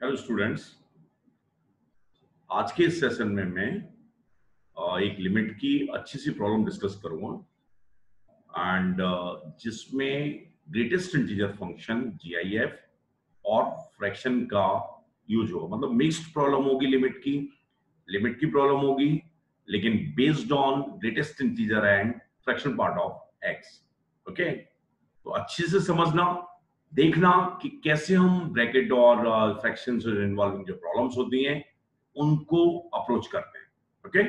Hello students आज के इस सेशन में मैं एक लिमिट की अच्छी सी प्रॉब्लम डिस्कस करूँगा। एंड जिसमें ग्रेटेस्ट इंटीजर फ़ंक्शन जीआईएफ और फ्रैक्शन का यूज़ होगा। मतलब मिक्स्ड प्रॉब्लम होगी लिमिट की लिमिट की प्रॉब्लम होगी, लेकिन based on greatest integer and fraction part of x okay तो अच्छे से समझना। देखना कि कैसे हम ब्रैकेट और फ्रैक्शन से इन्वॉल्विंग जो प्रॉब्लम्स होती हैं, उनको अप्रोच करते हैं ओके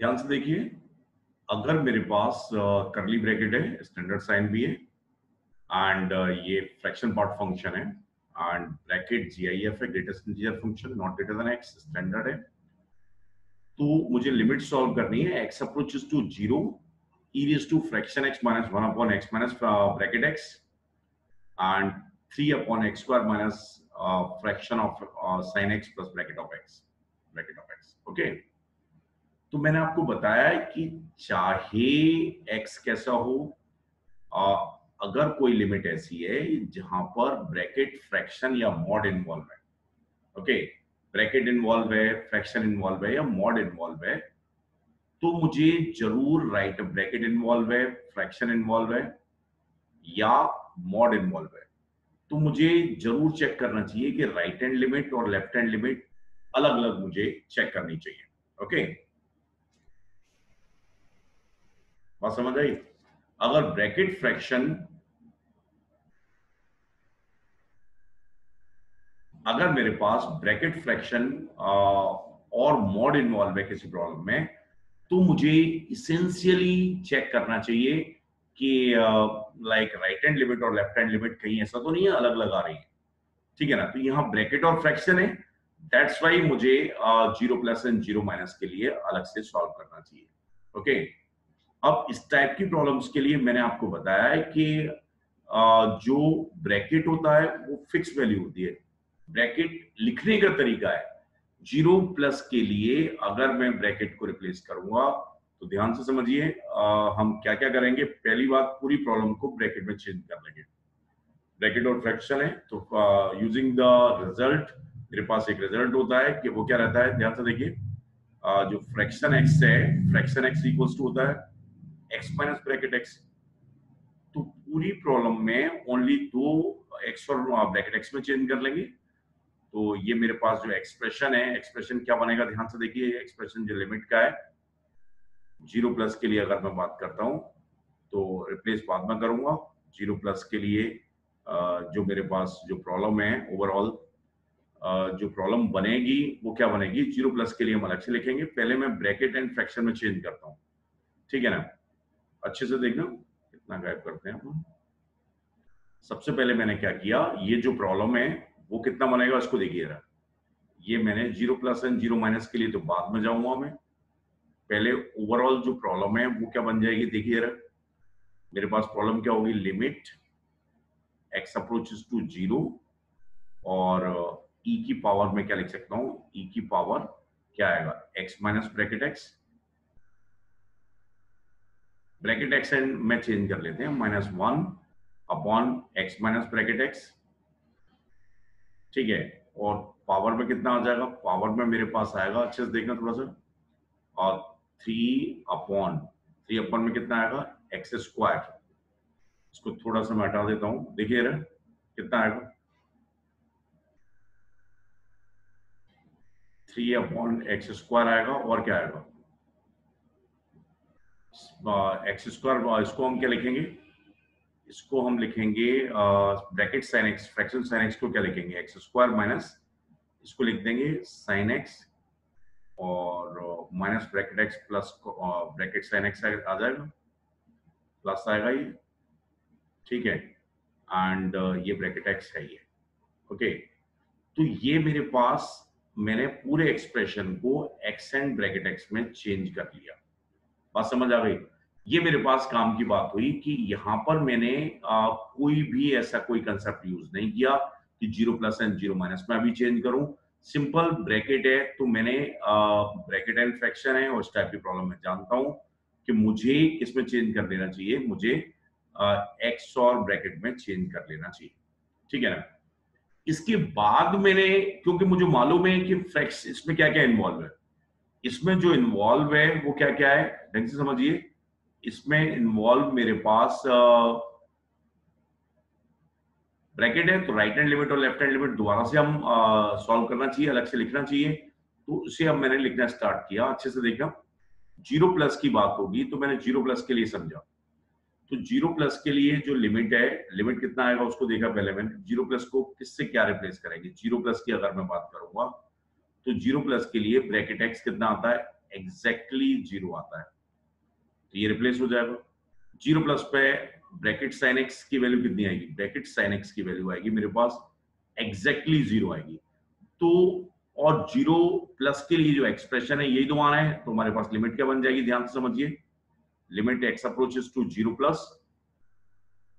ध्यान से देखिए, अगर मेरे पास करली ब्रैकेट है स्टैंडर्ड साइन भी है एंड ये फ्रैक्शन पार्ट फ़ंक्शन है and bracket G I F है greatest integer function not greater than x standard है तो मुझे लिमिट सॉल्व करनी है x approaches to zero e raised to fraction x minus 1 upon x minus uh, bracket x and 3 upon x square minus uh, fraction of uh, sin x plus bracket of x bracket of x okay तो मैंने आपको बताया कि चाहे x कैसा हो आ, अगर कोई लिमिट ऐसी है जहाँ पर ब्रैकेट फ्रैक्शन या मॉड इन्वॉल्व है ओके ब्रैकेट इन्वॉल्व है फ्रैक्शन इन्वॉल्व है या मॉड इन्वॉल्व है तो मुझे ज़रूर राइट ब्रैकेट इन्वॉल्व है फ्रैक्शन इन्वॉल्व है, या मॉड इन्वॉल्व है। तो मुझे ज़रूर चेक करना चाहिए कि राइट हैंड लिमिट और लेफ़्ट हैंड लिमिट अलग अलग मुझे चेक करनी चाहिए। ओके बात समझ आई? अगर ब्रैकेट फ्रैक्शन अगर मेरे पास ब्रैकेट फ्रैक्शन और मॉड इन्वॉल्व है किसी प्रॉब्लम में तो मुझे इसेंशियली चेक करना चाहिए कि लाइक राइट हैंड लिमिट और लेफ़्ट हैंड लिमिट कहीं ऐसा तो नहीं है अलग लगा रही है। ठीक है ना? तो यहाँ ब्रैकेट और फ्रैक्शन है। दैट्स वाई मुझे zero plus and zero minus के लिए अलग से सॉल्व करना चाहिए। Okay okay? अब इस टाइप की प्रॉब्लम्स के लिए मैंने आपको बताया है कि जो ब्रैकेट होता है, वो फिक्स वैल्यू होती है। ब्रैकेट लिखने का तरीका है। ज़ीरो प्लस के लिए अगर मैं ब्रैकेट को रिप्लेस करूँगा तो ध्यान से समझिए हम क्या क्या करेंगे? पहली बात, पूरी प्रॉब्लम को ब्रैकेट में चेंज कर लेंगे। ब्रैकेट और फ्रैक्शन है तो यूजिंग द रिज़ल्ट मेरे पास एक रिज़ल्ट होता है कि वो क्या रहता है? ध्यान से देखिए जो फ्रैक्शन एक्स है, फ्रैक्शन एक्स इक्वल्स टू होता है एक्स माइनस ब्रैकेट एक्स तो पूरी प्रॉब्लम में ओनली दो एक्स और ब्रैकेट एक्स में चेंज कर लेंगे। तो ये मेरे पास जो एक्सप्रेशन है एक्सप्रेशन क्या बनेगा? ध्यान से देखिए एक्सप्रेशन जो लिमिट का है ज़ीरो प्लस के लिए अगर मैं बात करता हूँ तो रिप्लेस बाद में करूँगा। ज़ीरो प्लस के लिए जो मेरे पास जो प्रॉब्लम है ओवरऑल जो प्रॉब्लम बनेगी, वो क्या बनेगी? ज़ीरो प्लस के लिए हम अलग से लिखेंगे। पहले मैं ब्रैकेट एंड फ्रैक्शन में चेंज करता हूँ। ठीक है ना? अच्छे से देखना। कितना गायब करते हैं हम। सबसे पहले मैंने क्या किया? ये जो प्रॉब्लम है वो कितना बनेगा उसको देखिए ये मैंने zero plus and zero minus के लिए तो बाद में जाऊँगा मैं। पहले ओवरऑल जो प्रॉब्लम है, वो क्या बन जाएगी देखिए जरा। मेरे पास प्रॉब्लम क्या होगी? Limit x approach to zero और ई e की पावर में क्या लिख सकता हूँ? ई e की पावर क्या आएगा? X minus bracket x bracket x and में चेंज कर लेते हैं। Minus one upon x minus bracket x ठीक है? और पावर में कितना आ जाएगा? पावर में मेरे पास आएगा, अच्छे से देखना थोड़ा सा। और थ्री अपॉन थ्री अपॉन में कितना आएगा? एक्स स्क्वायर इसको थोड़ा सा मैं हटा देता हूँ। देखिए रे कितना आएगा? थ्री अपॉन एक्स स्क्वायर आएगा, और क्या आएगा? एक्स स्क्वायर इसको हम क्या लिखेंगे? इसको हम लिखेंगे bracket sine x fraction sine x को क्या लिखेंगे? एक्स स्क्वायर माइनस इसको लिख देंगे साइन एक्स और minus bracket x plus bracket sine x आ जाएगा। प्लस आएगा ये। ठीक है? एंड ये ब्रैकेट एक्स है ये। ओके तो ये मेरे पास, मैंने पूरे एक्सप्रेशन को एक्स एंड ब्रैकेट एक्स में चेंज कर लिया। बात समझ आ गई? ये मेरे पास काम की बात हुई कि यहाँ पर मैंने आ, कोई भी ऐसा कोई कंसेप्ट यूज़ नहीं किया कि zero plus and zero minus में अभी चेंज करूँ। सिंपल ब्रैकेट है तो मैंने ब्रैकेट एंड फ्रैक्शन है और इस टाइप की प्रॉब्लम मैं जानता हूँ कि मुझे इसमें चेंज कर देना चाहिए? मुझे एक्स और ब्रैकेट में चेंज कर लेना चाहिए। ठीक है ना? इसके बाद मैंने क्योंकि मुझे मालूम है कि फ्रेक्स इसमें क्या क्या इन्वॉल्व है। इसमें जो इन्वॉल्व है वो क्या क्या है? ढंग से समझिए। इसमें इन्वॉल्व मेरे पास ब्रैकेट है तो राइट हैंड लिमिट और लेफ़्ट हैंड लिमिट दोबारा से हम सॉल्व करना चाहिए, अलग से लिखना चाहिए। तो उसे अब मैंने लिखना स्टार्ट किया, अच्छे से देखना। ज़ीरो प्लस की बात होगी तो मैंने ज़ीरो प्लस के लिए समझा। तो ज़ीरो प्लस के लिए जो लिमिट है लिमिट कितना आएगा उसको देखा पहले मैंने। ज़ीरो प्लस को किससे क्या रिप्लेस करेंगे? ज़ीरो प्लस की अगर मैं बात करूँगा तो ज़ीरो प्लस के लिए ब्रैकेट एक्स कितना आता है? एग्जैक्टली exactly ज़ीरो आता है। तो ये रिप्लेस हो जाएगा। ज़ीरो प्लस पे ब्रैकेट साइन एक्स की वैल्यू कितनी आएगी? ब्रैकेट साइन एक्स की वैल्यू आएगी मेरे पास। एग्जैक्टली ज़ीरो आएगी। तो और ज़ीरो प्लस के लिए जो एक्सप्रेशन है, यही तो आना है। तो हमारे पास लिमिट क्या बन जाएगी? ध्यान से समझिए। Limit x approaches to zero plus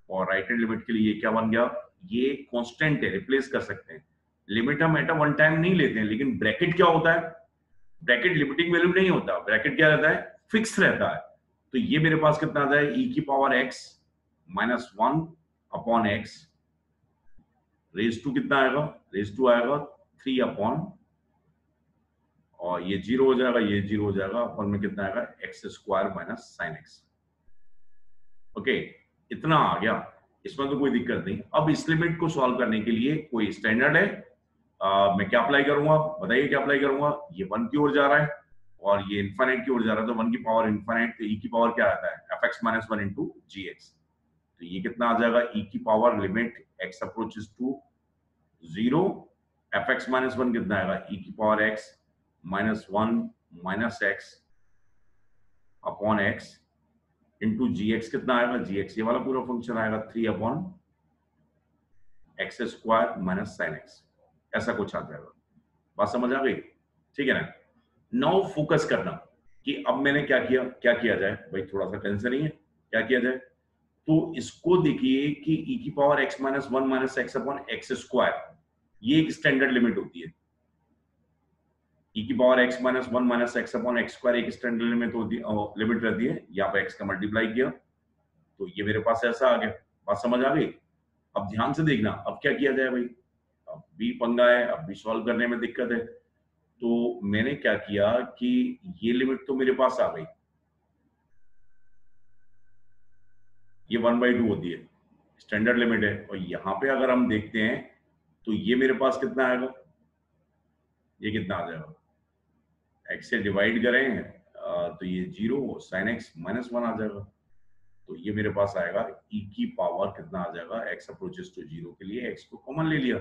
और राइट हैंड लिमिट के लिए ये क्या बन गया? ये कांस्टेंट है रिप्लेस कर सकते हैं। लिमिट हम एट वन टाइम नहीं लेते हैं, लेकिन ब्रैकेट क्या होता है? ब्रैकेट लिमिटिंग वैल्यू नहीं होता। ब्रैकेट क्या रहता है? फिक्स रहता है। तो ये मेरे पास कितना आता है ई e की power x minus one upon x raise to कितना आएगा? रेस टू आएगा थ्री अपॉन और ये ज़ीरो हो जाएगा ये ज़ीरो हो जाएगा अपन में कितना आएगा? X square minus sine x okay इतना आ गया। इसमें तो कोई दिक्कत नहीं। अब इस लिमिट को सॉल्व करने के लिए कोई स्टैंडर्ड है? आ, मैं क्या अप्लाई करूँगा? बताइए क्या अप्लाई करूँगा? ये वन की ओर जा रहा है। और ये इन्फाइनाइट की ओर जा रहा है तो वन की पावर इन्फाइनाइट तो ई e की पावर क्या आता है? F x minus one into g x तो ये कितना आ जाएगा? ई e की power limit x approaches to zero f x minus one कितना आएगा? ई e की power x minus one minus x upon x into g x कितना आएगा? जी एक्स ये वाला पूरा फ़ंक्शन आएगा three upon x square minus sine x ऐसा कुछ आ जाएगा। बात समझ आ गई? ठीक है ना? नाउ फोकस करना कि अब मैंने क्या किया क्या किया जाए? भाई थोड़ा सा टेंशन नहीं है? क्या किया जाए? तो इसको देखिए कि e की power x minus one minus x upon x square ये एक स्टैंडर्ड लिमिट होती है। e की power x minus one minus x upon x square एक स्टैंडर्ड लिमिट होती है लिमिट रहती है। यहाँ पे x का मल्टीप्लाई किया। तो ये मेरे पास ऐसा आ गया। बात समझ आ गई? अब ध्यान से देखना, अब क्या किया जाए भाई? अब भी पंगा है, अब भी सॉल्व करने में दिक्कत है। तो मैंने क्या किया कि ये लिमिट तो मेरे पास आ गई। ये वन बाई टू होती है। स्टैंडर्ड लिमिट है। और यहाँ पे अगर हम देखते हैं तो ये मेरे पास कितना आएगा? ये कितना आ जाएगा? एक्स से डिवाइड करें तो ये zero sine x minus one आ जाएगा। तो ये मेरे पास आएगा। E की पावर कितना आ जाएगा? एक्स अप्रोचेस टू ज़ीरो के लिए एक्स को कॉमन ले लिया।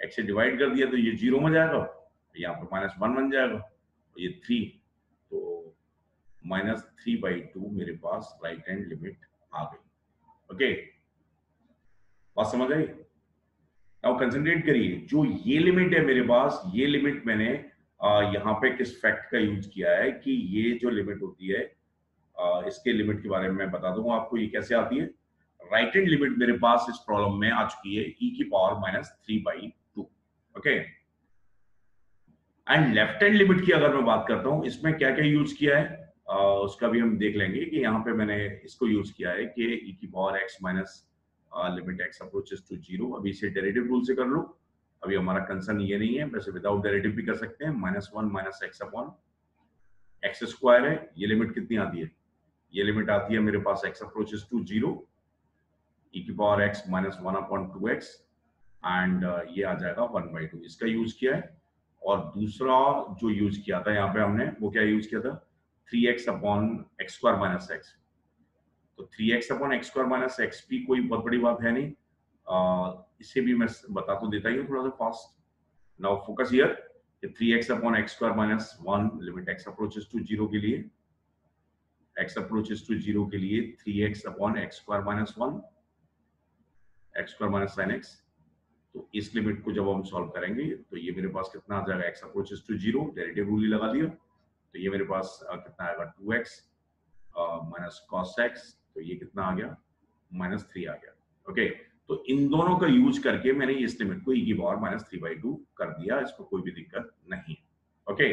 एक्स से डिवाइड कर दिया तो ये ज़ीरो में जाएगा। यहाँ पर माइनस वन बन जाएगा तो ये थ्री तो माइनस थ्री बाई टू मेरे पास राइट हैंड लिमिट आ गई। ओके बात समझ आई? अब कंसेंट्रेट करिए। जो ये लिमिट है मेरे पास ये लिमिट मैंने यहाँ पे किस फैक्ट का यूज़ किया है कि ये जो लिमिट होती है आ, इसके लिमिट के बारे में मैं बता दूँगा आपको ये कैसे आती है? राइट हैंड लिमिट मेरे पास इस प्रॉब्लम में आ चुकी है ई e की power minus three by two okay and left hand limit की अगर मैं बात करता हूँ इसमें क्या क्या यूज़ किया है? आ, उसका भी हम देख लेंगे कि यहाँ पे मैंने इसको यूज़ किया है कि e की power x minus limit x approaches to zero अभी इसे डेरिवेटिव रूल से कर लो। अभी हमारा कंसर्न ये नहीं है वैसे विदाउट डेरिवेटिव भी कर सकते हैं। Minus one minus x upon x square है। ये लिमिट कितनी आती है? ये लिमिट आती है मेरे पास x approaches to zero e की power x minus one upon two x and ये आ जाएगा वन बाई टू इसका यूज़ किया है। और दूसरा जो यूज़ किया था यहाँ पे हमने, वो क्या यूज़ किया था? Three x upon x square minus x. तो three x upon x square minus x भी कोई बहुत बड़ी बात है नहीं। इसे भी मैं बता तो देता ही हूँ थोड़ा सा fast now focus here three x upon x square minus one limit x approaches to zero के लिए। एक्स अप्रोचेस टू ज़ीरो के लिए three x upon x square minus one, x square minus sine x. तो इस limit को जब हम solve करेंगे तो ये मेरे पास कितना आ जाएगा? X approaches to zero derivative rule ही लगा दिया। तो ये मेरे पास कितना आएगा? Two x minus cos x तो ये कितना आ गया? माइनस थ्री आ गया। ओके तो इन दोनों का यूज़ करके मैंने इस लिमिट को e power minus three by two कर दिया इसमें कोई भी दिक्कत नहीं ओके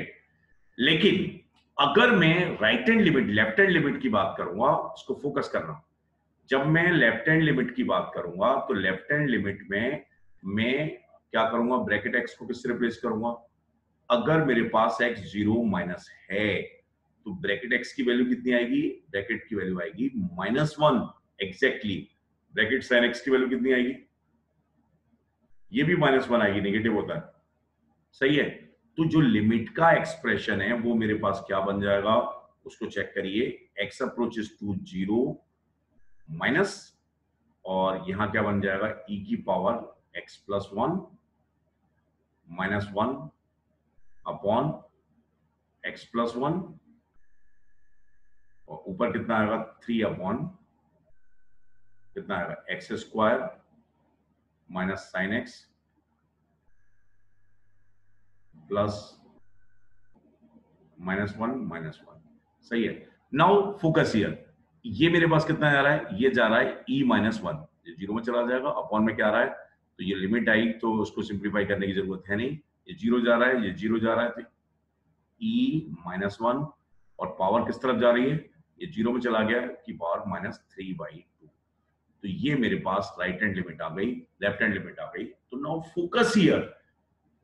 लेकिन अगर मैं right hand limit left hand limit की बात करूँगा, उसको फोकस करना। जब मैं लेफ़्ट हैंड लिमिट की बात करूँगा तो लेफ़्ट हैंड लिमिट में मैं क्या करूँगा? ब्रैकेट एक्स को किससे रिप्लेस करूँगा? अगर मेरे पास एक्स ज़ीरो माइनस है तो ब्रैकेट एक्स की वैल्यू कितनी आएगी? ब्रैकेट की वैल्यू आएगी minus one exactly bracket sine x की वैल्यू कितनी आएगी? ये भी माइनस वन आएगी नेगेटिव होता है। सही है? तो जो लिमिट का एक्सप्रेशन है, वो मेरे पास क्या बन जाएगा? उसको चेक करिए। X approaches to zero minus और यहाँ क्या बन जाएगा? ई e की power x plus one minus one upon x plus one और ऊपर कितना आएगा? थ्री अपॉन कितना आएगा? X square minus sine x plus minus one minus one सही है। नाउ फोकस ईयर ये मेरे पास कितना जा रहा है? ये जा रहा है ई माइनस वन ज़ीरो में चला जाएगा। अपॉन में क्या आ रहा है? तो ये लिमिट आई तो उसको सिंप्लीफाई करने की ज़रूरत है नहीं। ये ज़ीरो जा रहा है, ये ज़ीरो जा रहा है तो ई माइनस वन और पावर किस तरफ़ जा रही है? ये ज़ीरो में चला गया कि power minus three by two तो ये मेरे पास राइट हैंड लिमिट आ गई लेफ़्ट हैंड लिमिट आ गई। तो नाउ फोकस ईयर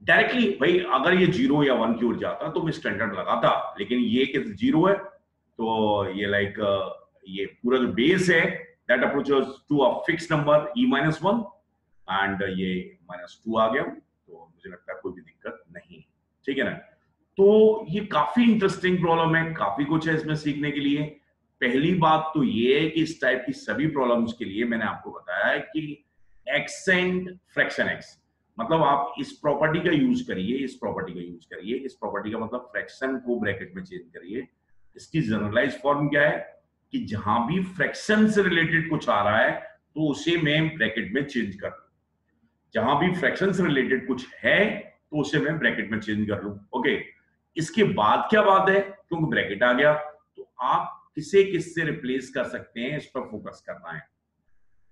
डायरेक्टली भाई, अगर ये ज़ीरो या वन की ओर जाता तो मैं स्टैंडर्ड लगाता, लेकिन ये कि ज़ीरो है? तो ये लाइक ये पूरा जो बेस है that approaches to a fix number e minus one and ये माइनस टू आ गया तो मुझे लगता है कोई भी दिक्कत नहीं। ठीक है ना? तो ये काफ़ी इंटरेस्टिंग प्रॉब्लम है, काफ़ी कुछ है इसमें सीखने के लिए। पहली बात तो ये है कि इस टाइप की सभी प्रॉब्लम्स के लिए मैंने आपको बताया है कि एक्स एंड फ्रैक्शन एक्स मतलब आप इस प्रॉपर्टी का यूज़ करिए, इस प्रॉपर्टी का यूज़ करिए, इस प्रॉपर्टी का मतलब फ्रैक्शन को ब्रैकेट में चेंज करिए। इसकी जनरलाइज फॉर्म क्या है? कि जहाँ भी फ्रैक्शन से रिलेटेड कुछ आ रहा है तो उसे मैं ब्रैकेट में चेंज कर लू जहाँ भी फ्रैक्शन से रिलेटेड कुछ है तो उसे मैं ब्रैकेट में चेंज कर लू। ओके इसके बाद क्या बात है? क्योंकि ब्रैकेट आ गया तो आप किसे किससे रिप्लेस कर सकते हैं, इस पर फोकस करना है।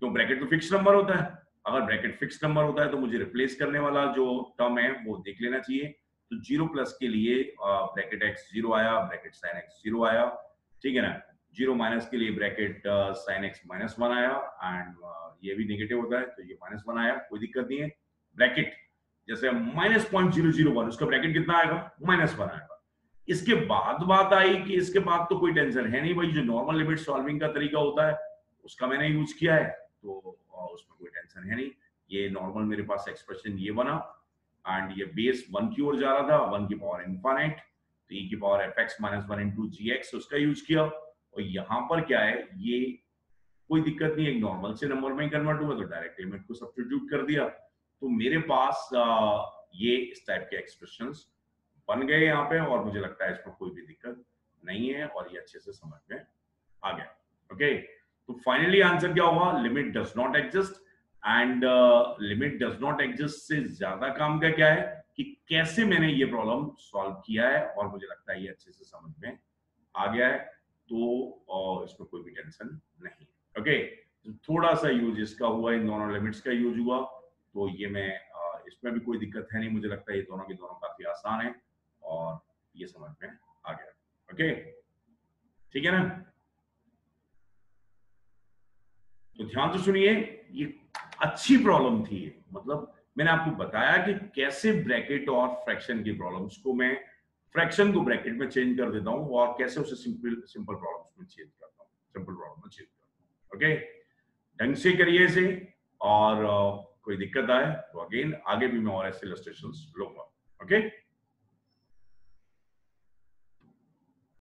तो ब्रैकेट तो फिक्स नंबर होता है? अगर ब्रैकेट फिक्स नंबर होता है तो मुझे रिप्लेस करने वाला जो टर्म है, वो देख लेना चाहिए। तो ज़ीरो प्लस के लिए ब्रैकेट एक्स ज़ीरो आया ब्रैकेट साइन एक्स ज़ीरो आया। ठीक है ना? ज़ीरो माइनस के लिए bracket sine x minus one आया एंड ये भी नेगेटिव होता है तो ये माइनस वन आया, कोई दिक्कत नहीं है। ब्रैकेट, जैसे minus point zero zero one, उसका ब्रैकेट कितना आएगा? माइनस वन आएगा। इसके बाद बात आई कि इसके बाद तो कोई टेंशन है नहीं भाई, जो नॉर्मल लिमिट सॉल्विंग का तरीका होता है, उसका मैंने यूज़ किया है तो उसमें कोई टेंशन है नहीं। ये नॉर्मल मेरे पास एक्सप्रेशन ये बना एंड ये बेस वन की ओर जा रहा था वन की पावर इन्फानेट तो ई e की power f x minus one into g x उसका यूज़ किया। और यहाँ पर क्या है, ये कोई दिक्कत नहीं एक नॉर्मल से नंबर में कन्वर्ट हुआ तो डायरेक्ट लिमिट को सब्सटीट्यूट कर दिया। तो मेरे पास ये इस टाइप के एक्सप्रेशन बन गए यहाँ पे और मुझे लगता है इसमें कोई भी दिक्कत नहीं है और ये अच्छे से समझ में आ गया। ओके तो फाइनली आंसर क्या हुआ limit does not exist and limit does not exist से ज़्यादा काम का क्या है कि कैसे मैंने ये प्रॉब्लम सॉल्व किया है और मुझे लगता है ये अच्छे से समझ में आ गया है। तो इसमें कोई भी टेंशन नहीं। ओके थोड़ा सा यूज़ इसका हुआ, इन दोनों लिमिट्स का यूज़ हुआ तो ये मैं इसमें भी कोई दिक्कत है नहीं, मुझे लगता है ये दोनों के दोनों काफ़ी आसान है, और ये समझ में आ गया। ओके ठीक है ना? तो ध्यान से सुनिए, ये अच्छी प्रॉब्लम थी मतलब मैंने आपको बताया कि कैसे ब्रैकेट और फ्रैक्शन की प्रॉब्लम्स को मैं फ्रैक्शन को ब्रैकेट में चेंज कर देता हूँ और कैसे उसे सिंपल सिंपल प्रॉब्लम्स में चेंज करता हूँ। सिंपल प्रॉब्लम में चेंज करता हूँ। ओके ढंग से करिए इसे और कोई दिक्कत आए तो अगेन आगे भी मैं और ऐसे लूँगा। ओके